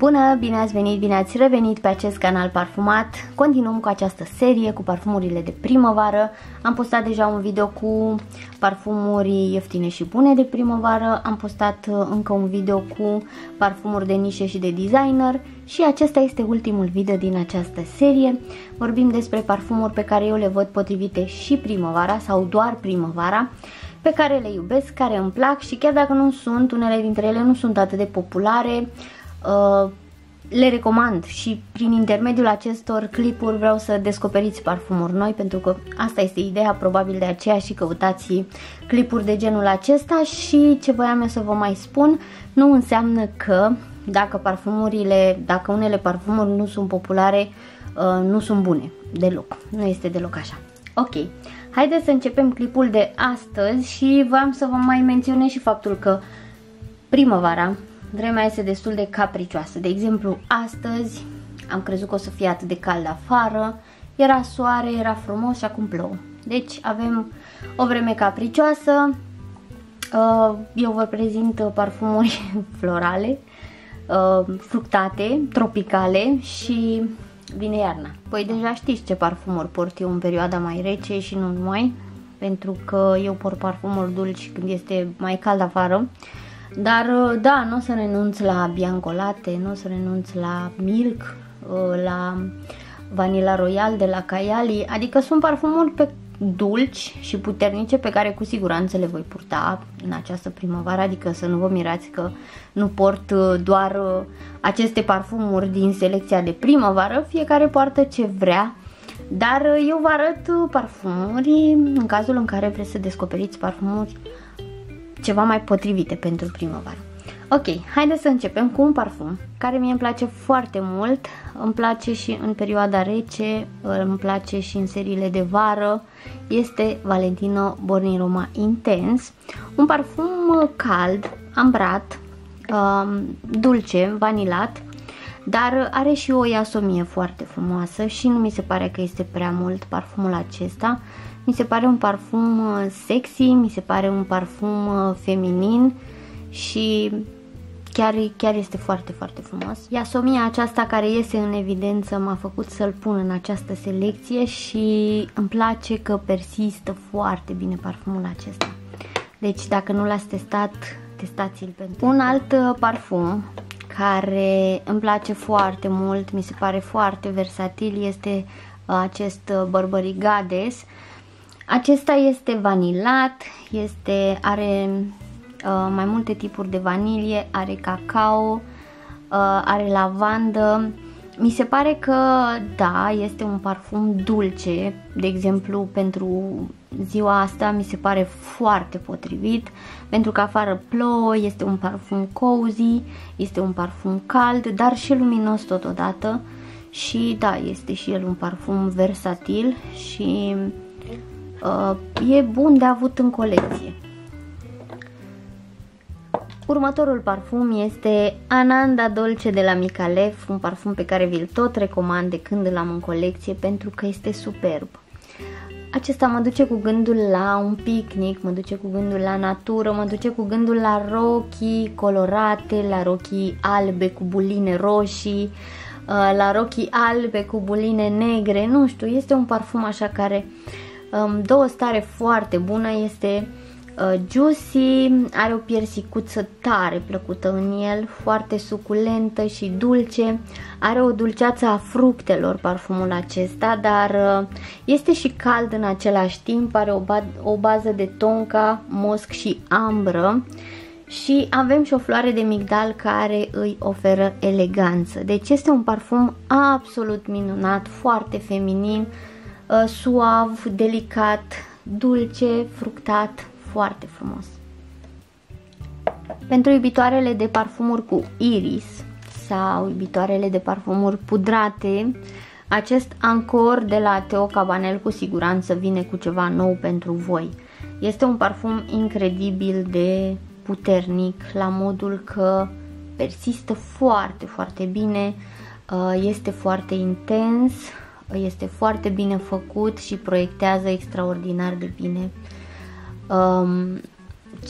Bună, bine ați venit, bine ați revenit pe acest canal parfumat. Continuăm cu această serie cu parfumurile de primăvară. Am postat deja un video cu parfumuri ieftine și bune de primăvară. Am postat uh, încă un video cu parfumuri de nișe și de designer și acesta este ultimul video din această serie. Vorbim despre parfumuri pe care eu le văd potrivite și primăvara sau doar primăvara pe care le iubesc, care îmi plac și chiar dacă nu sunt, unele dintre ele nu sunt atât de populare, Uh, le recomand și prin intermediul acestor clipuri vreau să descoperiți parfumuri noi pentru că asta este ideea, probabil de aceea și căutați clipuri de genul acesta și ce voiam eu să vă mai spun nu înseamnă că dacă parfumurile, dacă unele parfumuri nu sunt populare, uh, nu sunt bune deloc, nu este deloc așa. Ok, haideți să începem clipul de astăzi și voiam să vă mai menționez și faptul că primăvara vremea este destul de capricioasă. De exemplu, astăzi am crezut că o să fie atât de cald afară, era soare, era frumos și acum plouă. Deci avem o vreme capricioasă, uh, eu vă prezint parfumuri florale, uh, fructate, tropicale și vine iarna. Păi deja știți ce parfumuri port eu în perioada mai rece și nu numai, pentru că eu port parfumuri dulci când este mai cald afară. Dar uh, da, nu o să renunț la biancolate, nu o să renunț la milk, uh, la vanilla royal de la Kayali, adică sunt parfumuri pe dulci și puternice pe care cu siguranță le voi purta în această primăvară, adică să nu vă mirați că nu port uh, doar aceste parfumuri din selecția de primăvară, fiecare poartă ce vrea, dar eu vă arăt parfumuri în cazul în care vreți să descoperiți parfumuri ceva mai potrivite pentru primăvară. Ok, haideți să începem cu un parfum care mie îmi place foarte mult, îmi place și în perioada rece, îmi place și în seriile de vară, este Valentino Born Roma Intense, un parfum cald, ambrat, um, dulce, vanilat, dar are și o iasomie foarte frumoasă și nu mi se pare că este prea mult parfumul acesta, mi se pare un parfum uh, sexy, mi se pare un parfum uh, feminin și chiar, chiar este foarte, foarte frumos. Iasomia aceasta care iese în evidență m-a făcut să-l pun în această selecție și îmi place că persistă foarte bine parfumul acesta. Deci dacă nu l-ați testat, testați-l pentru. Un alt uh, parfum care îmi place foarte mult, mi se pare foarte versatil, este acest Burberry Goddess acesta este vanilat, este, are uh, mai multe tipuri de vanilie, are cacao, uh, are lavandă. Mi se pare că, da, este un parfum dulce, de exemplu, pentru ziua asta mi se pare foarte potrivit, pentru că afară plouă, este un parfum cozy, este un parfum cald, dar și luminos totodată. Și da, este și el un parfum versatil și uh, e bun de avut în colecție. Următorul parfum este Ananda Dolce de la Micalef, un parfum pe care vi-l tot recomand de când îl am în colecție pentru că este superb. Acesta mă duce cu gândul la un picnic, mă duce cu gândul la natură, mă duce cu gândul la rochii colorate, la rochii albe cu buline roșii, uh, la rochii albe cu buline negre, nu știu, este un parfum așa care um, dă o stare foarte bună, este uh, juicy, are o piersicuță tare plăcută în el, foarte suculentă și dulce, are o dulceață a fructelor parfumul acesta, dar uh, este și cald în același timp, are o, ba o bază de tonka, mosc și ambră și avem și o floare de migdal care îi oferă eleganță. Deci este un parfum absolut minunat, foarte feminin, uh, suav, delicat, dulce, fructat, foarte frumos. Pentru iubitoarele de parfumuri cu iris sau iubitoarele de parfumuri pudrate, acest Ancor de la Teo Cabanel cu siguranță vine cu ceva nou pentru voi. Este un parfum incredibil de puternic, la modul că persistă foarte, foarte bine, uh, este foarte intens, este foarte bine făcut și proiectează extraordinar de bine. Um,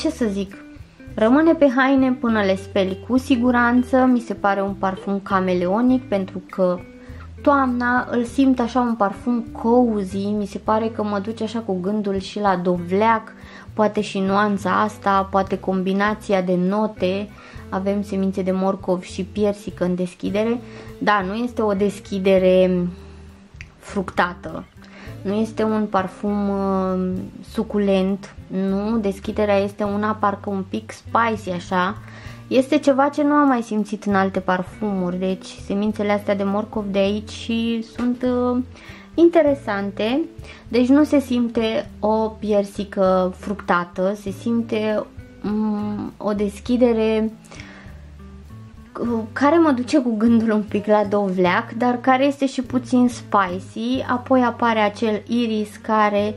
ce să zic, Rămâne pe haine până le speli cu siguranță, mi se pare un parfum cameleonic pentru că toamna îl simt așa un parfum cozy, mi se pare că mă duce așa cu gândul și la dovleac, poate și nuanța asta, poate combinația de note, avem semințe de morcov și piersică în deschidere, da, nu este o deschidere fructată, nu este un parfum uh, suculent, nu, deschiderea este una parcă un pic spicy așa, este ceva ce nu am mai simțit în alte parfumuri, deci semințele astea de morcov de aici și sunt uh, interesante, deci nu se simte o piersică fructată, se simte um, o deschidere uh, care mă duce cu gândul un pic la dovleac, dar care este și puțin spicy, apoi apare acel iris care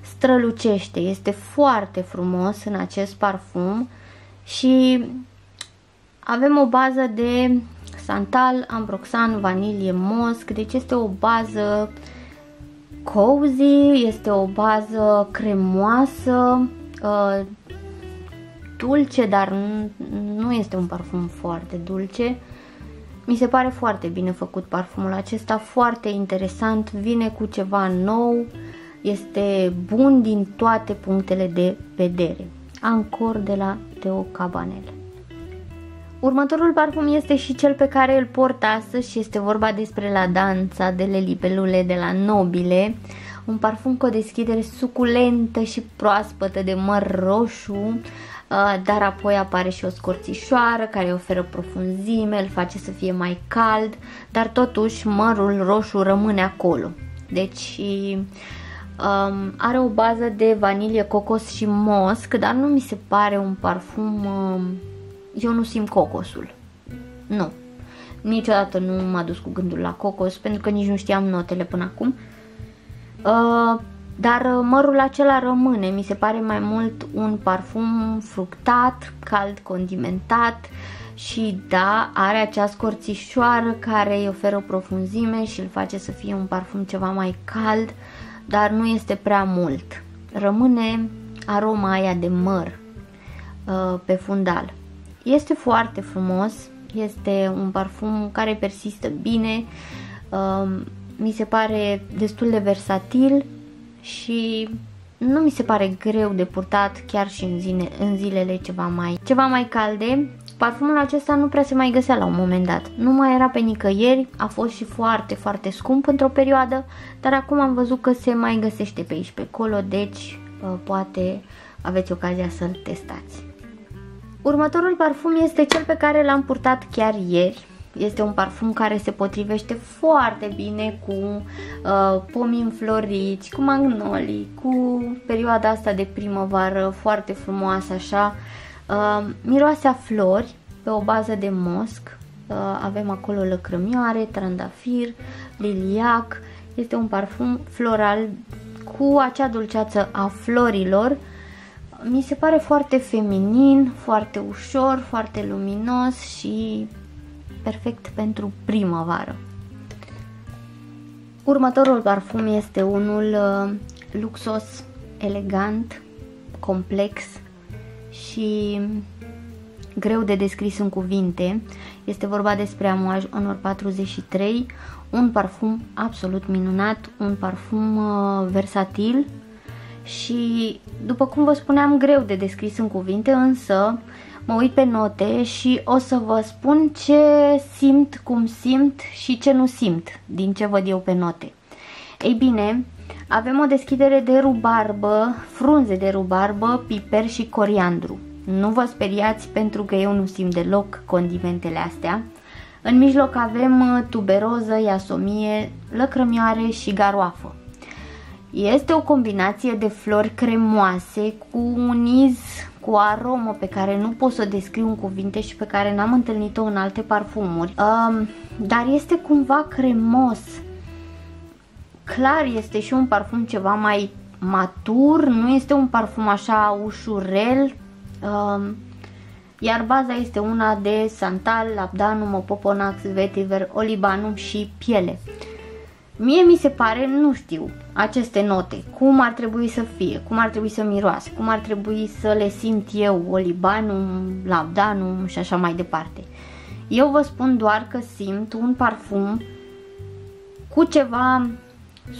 strălucește, este foarte frumos în acest parfum și avem o bază de santal, ambroxan, vanilie, mosc, deci este o bază cozy, este o bază cremoasă, uh, dulce, dar nu este un parfum foarte dulce. Mi se pare foarte bine făcut parfumul acesta, foarte interesant, vine cu ceva nou, este bun din toate punctele de vedere. Ancor de la Teo Cabanel. Următorul parfum este și cel pe care îl port astăzi și este vorba despre la danța de lelibelule de la Nobile. Un parfum cu o deschidere suculentă și proaspătă de măr roșu, uh, dar apoi apare și o scorțișoară care oferă profunzime, îl face să fie mai cald, dar totuși mărul roșu rămâne acolo. Deci um, are o bază de vanilie, cocos și mosc, dar nu mi se pare un parfum... Um, eu nu simt cocosul. Nu. Niciodată nu m-a dus cu gândul la cocos, pentru că nici nu știam notele până acum. Uh, dar mărul acela rămâne, mi se pare mai mult un parfum fructat, cald, condimentat și da, are acea scorțișoară care îi oferă o profunzime și îl face să fie un parfum ceva mai cald, dar nu este prea mult. Rămâne aroma aia de măr uh, pe fundal. Este foarte frumos, este un parfum care persistă bine, um, mi se pare destul de versatil și nu mi se pare greu de purtat chiar și în, zile, în zilele ceva mai, ceva mai calde. Parfumul acesta nu prea se mai găsea la un moment dat. Nu mai era pe nicăieri, a fost și foarte, foarte scump într-o perioadă, dar acum am văzut că se mai găsește pe aici, pe acolo, deci uh, poate aveți ocazia să-l testați. Următorul parfum este cel pe care l-am purtat chiar ieri. Este un parfum care se potrivește foarte bine cu uh, pomi înfloriți, cu magnolii, cu perioada asta de primăvară foarte frumoasă așa. Uh, miroase a flori pe o bază de mosc. Uh, avem acolo lăcrămioare, trandafir, liliac. Este un parfum floral cu acea dulceață a florilor mi se pare foarte feminin, foarte ușor, foarte luminos și perfect pentru primăvară. Următorul parfum este unul uh, luxos, elegant, complex și greu de descris în cuvinte. Este vorba despre Amouage Honor 43, un parfum absolut minunat, un parfum uh, versatil, și, după cum vă spuneam, greu de descris în cuvinte, însă mă uit pe note și o să vă spun ce simt, cum simt și ce nu simt din ce văd eu pe note. Ei bine, avem o deschidere de rubarbă, frunze de rubarbă, piper și coriandru. Nu vă speriați pentru că eu nu simt deloc condimentele astea. În mijloc avem uh, tuberoză, iasomie, lăcrămioare și garoafă. Este o combinație de flori cremoase cu un iz, cu o aromă pe care nu pot să o descriu în cuvinte și pe care n-am întâlnit-o în alte parfumuri. Um, dar este cumva cremos. Clar este și un parfum ceva mai matur, nu este un parfum așa ușurel. Um, iar baza este una de santal, labdanum, opoponax, vetiver, olibanum și piele. Mie mi se pare, nu știu, aceste note, cum ar trebui să fie, cum ar trebui să miroase, cum ar trebui să le simt eu, olibanum, laudanum și așa mai departe. Eu vă spun doar că simt un parfum cu ceva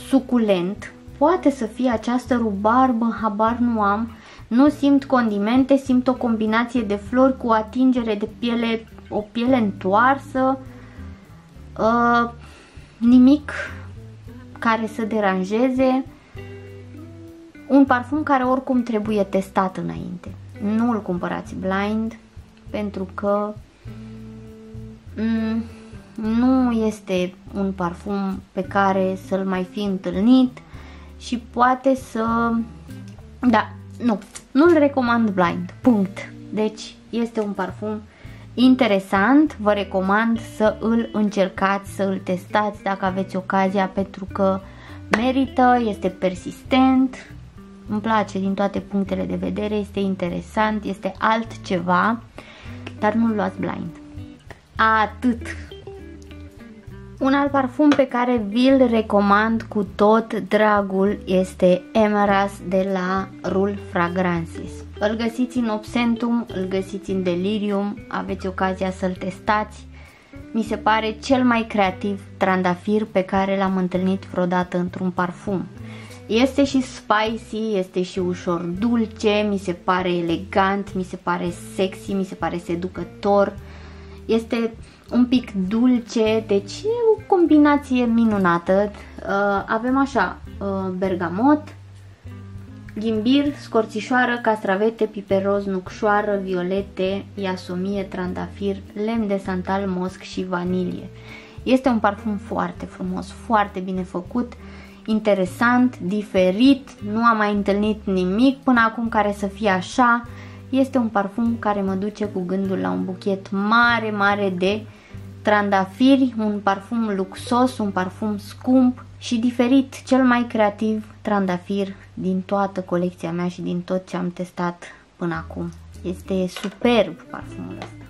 suculent, poate să fie această rubarbă, habar nu am, nu simt condimente, simt o combinație de flori cu atingere de piele, o piele întoarsă, uh, nimic care să deranjeze, un parfum care oricum trebuie testat înainte. Nu îl cumpărați blind pentru că mm, nu este un parfum pe care să-l mai fi întâlnit și poate să... Da, nu, nu-l recomand blind, punct. Deci este un parfum interesant, vă recomand să îl încercați, să îl testați dacă aveți ocazia pentru că merită, este persistent, îmi place din toate punctele de vedere, este interesant, este altceva, dar nu-l luați blind. Atât! Un alt parfum pe care vi-l recomand cu tot dragul este Emeras de la Rule Fragrances. Îl găsiți în Obsentum, îl găsiți în Delirium, aveți ocazia să-l testați. Mi se pare cel mai creativ trandafir pe care l-am întâlnit vreodată într-un parfum. Este și spicy, este și ușor dulce, mi se pare elegant, mi se pare sexy, mi se pare seducător. Este un pic dulce, deci e o combinație minunată. Uh, avem așa, uh, bergamot, ghimbir, scorțișoară, castravete, piper roz, nucșoară, violete, iasomie, trandafir, lemn de santal, mosc și vanilie. Este un parfum foarte frumos, foarte bine făcut, interesant, diferit, nu am mai întâlnit nimic până acum care să fie așa. Este un parfum care mă duce cu gândul la un buchet mare, mare de trandafiri, un parfum luxos, un parfum scump și diferit, cel mai creativ trandafir din toată colecția mea și din tot ce am testat până acum. Este superb parfumul ăsta.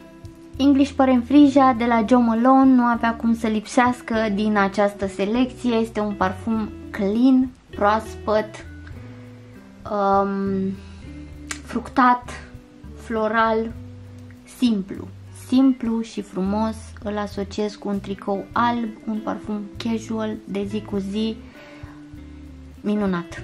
English Parfumfrija de la Joe Malone nu avea cum să lipsească din această selecție. Este un parfum clean, proaspăt, um, fructat, floral, simplu simplu și frumos, îl asociez cu un tricou alb, un parfum casual de zi cu zi, minunat.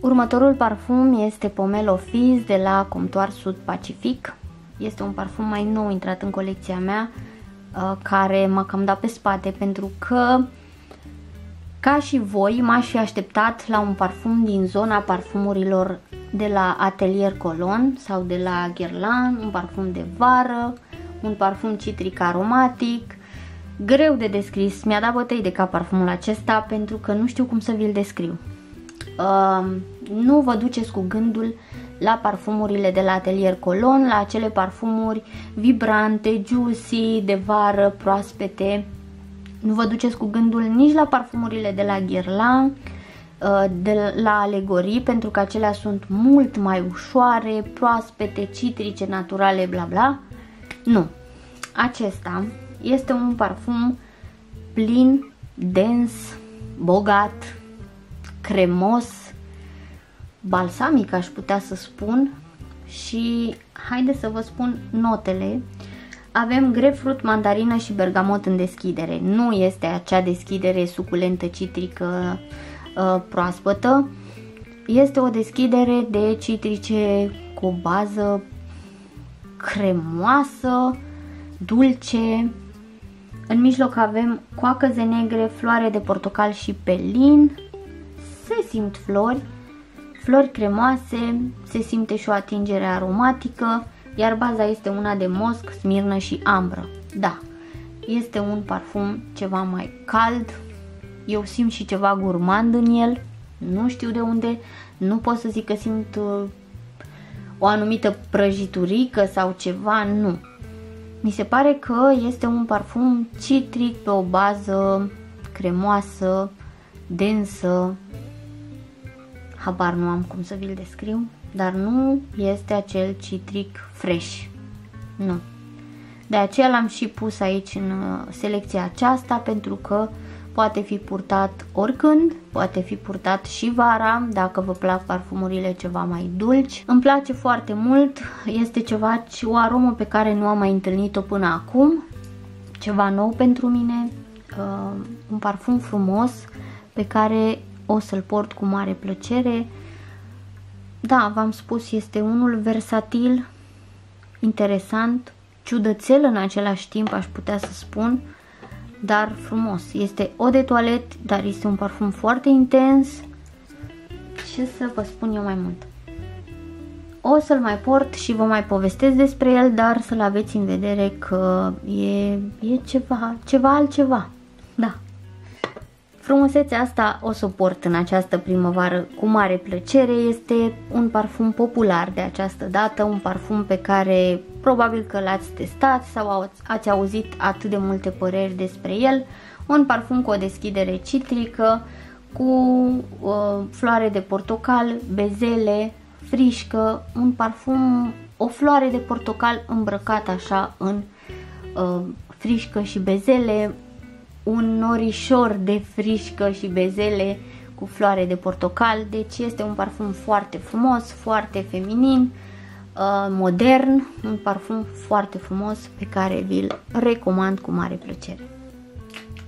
Următorul parfum este Pomelo Fizz de la Comptoir Sud Pacific. Este un parfum mai nou intrat în colecția mea, uh, care m-a cam dat pe spate pentru că ca și voi m-aș fi așteptat la un parfum din zona parfumurilor de la Atelier Colon sau de la Guerlain, un parfum de vară, un parfum citric aromatic, greu de descris, mi-a dat bătăi de cap parfumul acesta pentru că nu știu cum să vi-l descriu. Uh, nu vă duceți cu gândul la parfumurile de la Atelier Colon, la acele parfumuri vibrante, juicy, de vară, proaspete. Nu vă duceți cu gândul nici la parfumurile de la Guerlain, Uh, de la alegorii pentru că acelea sunt mult mai ușoare, proaspete, citrice, naturale, bla bla. Nu. Acesta este un parfum plin, dens, bogat, cremos, balsamic aș putea să spun și haide să vă spun notele. Avem grapefruit, mandarină și bergamot în deschidere. Nu este acea deschidere suculentă, citrică, uh, proaspătă. Este o deschidere de citrice cu o bază cremoasă, dulce. În mijloc avem coacăze negre, floare de portocal și pelin. Se simt flori, flori cremoase, se simte și o atingere aromatică, iar baza este una de mosc, smirnă și ambră. Da, este un parfum ceva mai cald, eu simt și ceva gurmand în el, nu știu de unde, nu pot să zic că simt uh, o anumită prăjiturică sau ceva, nu. Mi se pare că este un parfum citric pe o bază cremoasă, densă, habar nu am cum să vi-l descriu, dar nu este acel citric fresh, nu. De aceea l-am și pus aici în uh, selecția aceasta pentru că poate fi purtat oricând, poate fi purtat și vara, dacă vă plac parfumurile ceva mai dulci. Îmi place foarte mult, este ceva, o aromă pe care nu am mai întâlnit-o până acum, ceva nou pentru mine, uh, un parfum frumos pe care o să-l port cu mare plăcere. Da, v-am spus, este unul versatil, interesant, ciudățel în același timp, aș putea să spun, dar frumos. Este o de toalet, dar este un parfum foarte intens. Ce să vă spun eu mai mult? O să-l mai port și vă mai povestesc despre el, dar să-l aveți în vedere că e, e ceva, ceva altceva. Da. Frumusețea asta o suport în această primăvară cu mare plăcere. Este un parfum popular de această dată, un parfum pe care probabil că l-ați testat sau ați auzit atât de multe păreri despre el. Un parfum cu o deschidere citrică, cu uh, floare de portocal, bezele, frișcă, un parfum, o floare de portocal îmbrăcat așa în uh, frișcă și bezele, un norișor de frișcă și bezele cu floare de portocal, deci este un parfum foarte frumos, foarte feminin, uh, modern, un parfum foarte frumos pe care vi-l recomand cu mare plăcere.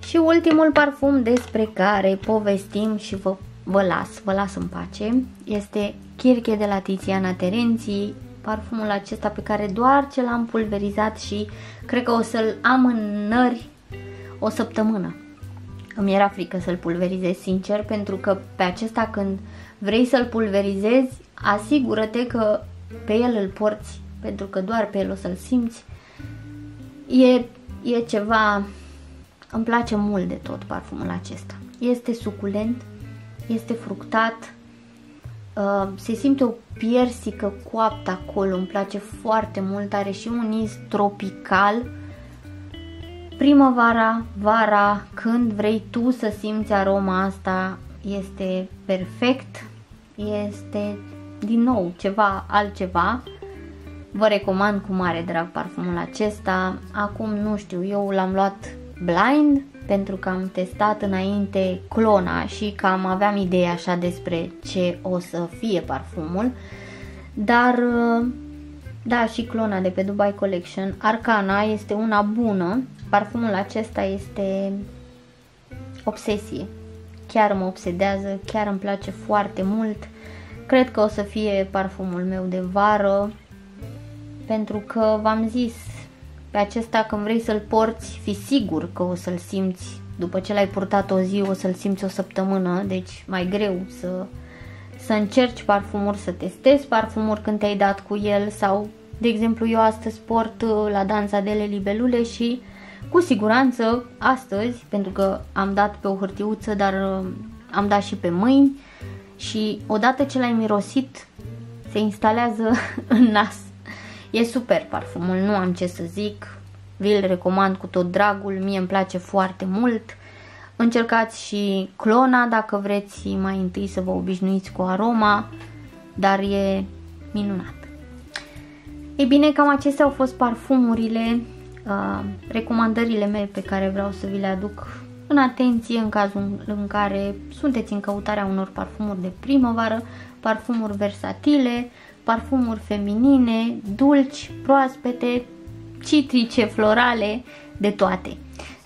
Și ultimul parfum despre care povestim și vă, vă las, vă las în pace, este Kirche de la Tiziana Terenții, parfumul acesta pe care doar ce l-am pulverizat și cred că o să-l am în nări o săptămână. Îmi era frică să-l pulverizez, sincer, pentru că pe acesta când vrei să-l pulverizezi, asigură-te că pe el îl porți, pentru că doar pe el o să-l simți. E, e ceva... Îmi place mult de tot parfumul acesta. Este suculent, este fructat, uh, se simte o piersică coaptă acolo, îmi place foarte mult, are și un nis tropical, primăvara, vara, când vrei tu să simți aroma asta, este perfect, este din nou ceva altceva. Vă recomand cu mare drag parfumul acesta. Acum nu știu, eu l-am luat blind pentru că am testat înainte clona și cam aveam idee așa despre ce o să fie parfumul. Dar da, și clona de pe Dubai Collection, Arcana, este una bună Parfumul acesta este obsesie. Chiar mă obsedează, chiar îmi place foarte mult. Cred că o să fie parfumul meu de vară, pentru că v-am zis, pe acesta când vrei să-l porți, fi sigur că o să-l simți. După ce l-ai purtat o zi, o să-l simți o săptămână, deci mai greu să, să încerci parfumuri, să testezi parfumuri când te-ai dat cu el sau, de exemplu, eu astăzi port uh, la danța de libelule și cu siguranță, astăzi, pentru că am dat pe o hârtiuță, dar uh, am dat și pe mâini și odată ce l-ai mirosit, se instalează în nas. E super parfumul, nu am ce să zic, vi-l recomand cu tot dragul, mie îmi place foarte mult. Încercați și clona dacă vreți mai întâi să vă obișnuiți cu aroma, dar e minunat. Ei bine, cam acestea au fost parfumurile uh, recomandările mele pe care vreau să vi le aduc în atenție în cazul în care sunteți în căutarea unor parfumuri de primăvară, parfumuri versatile, parfumuri feminine, dulci, proaspete, citrice, florale, de toate.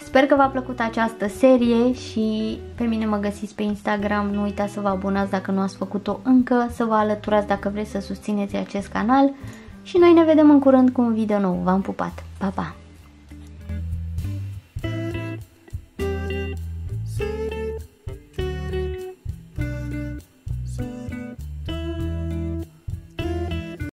Sper că v-a plăcut această serie și pe mine mă găsiți pe Instagram, nu uitați să vă abonați dacă nu ați făcut-o încă, să vă alăturați dacă vreți să susțineți acest canal și noi ne vedem în curând cu un video nou. V-am pupat! Pa, pa!